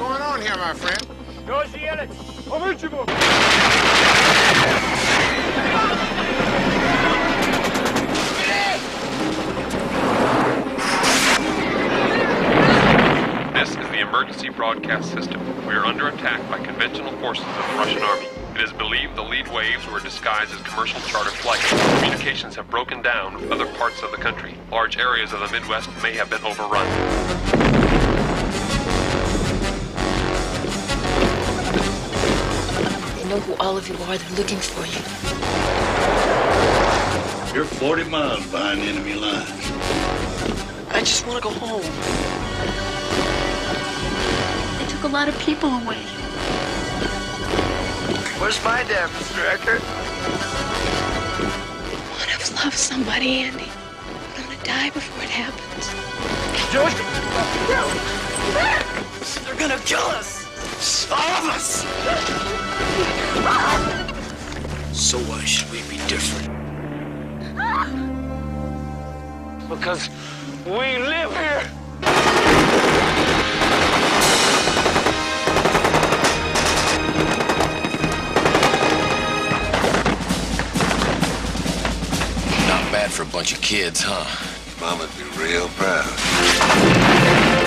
on here, my friend? This is the emergency broadcast system. We are under attack by conventional forces of the Russian army. It is believed the lead waves were disguised as commercial charter flights. Communications have broken down with other parts of the country. Large areas of the Midwest may have been overrun. Know who all of you are. They're looking for you. You're 40 miles behind enemy lines. I just want to go home. They took a lot of people away. Where's my dad, Mr. Eckert? I want to love somebody, Andy. But I'm gonna die before it happens. They're gonna kill us! All of us! So why should we be different? Because we live here! Not bad for a bunch of kids, huh? Mama'd be real proud.